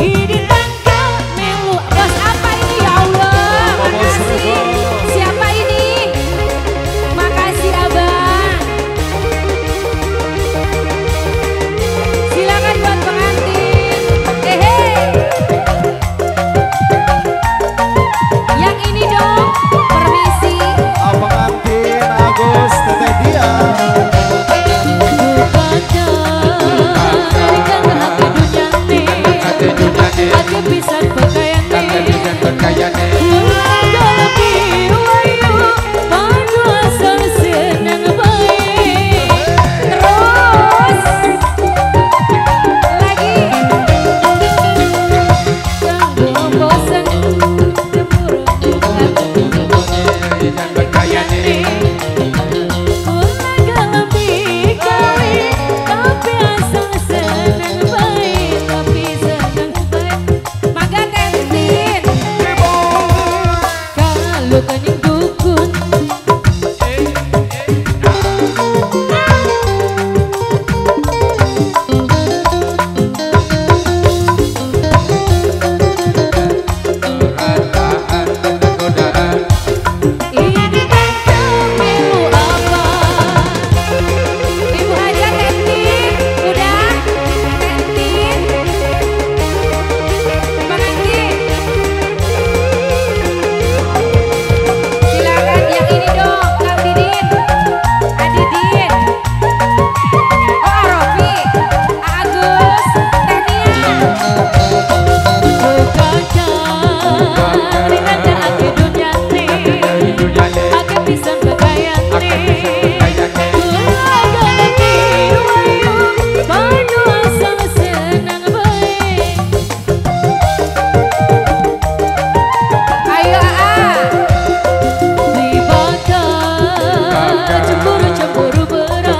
Here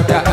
godaan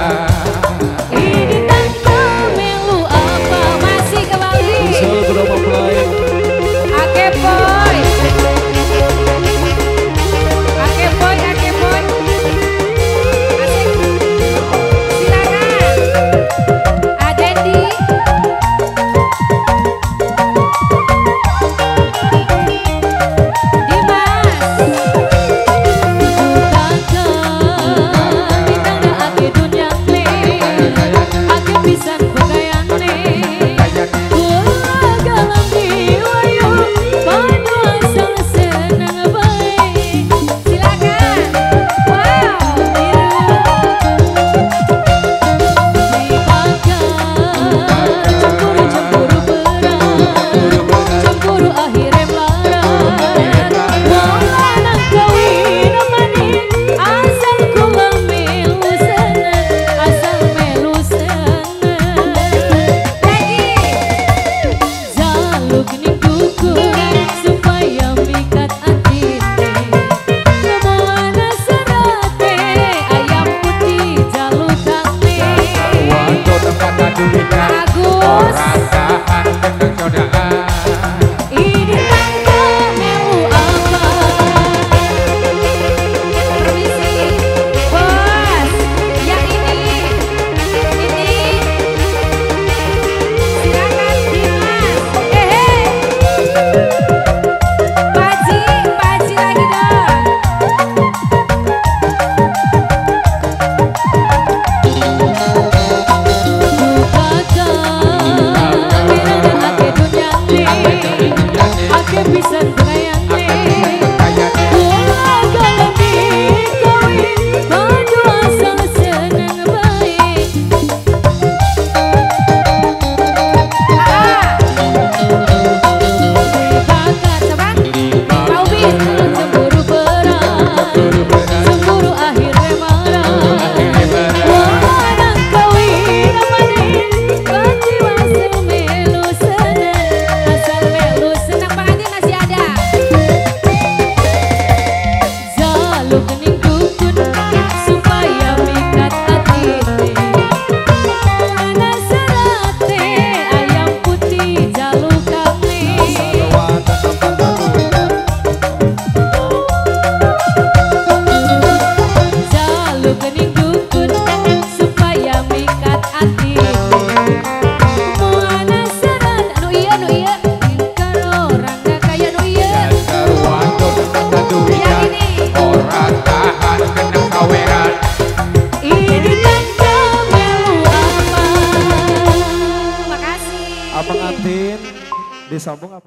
Disambung apa?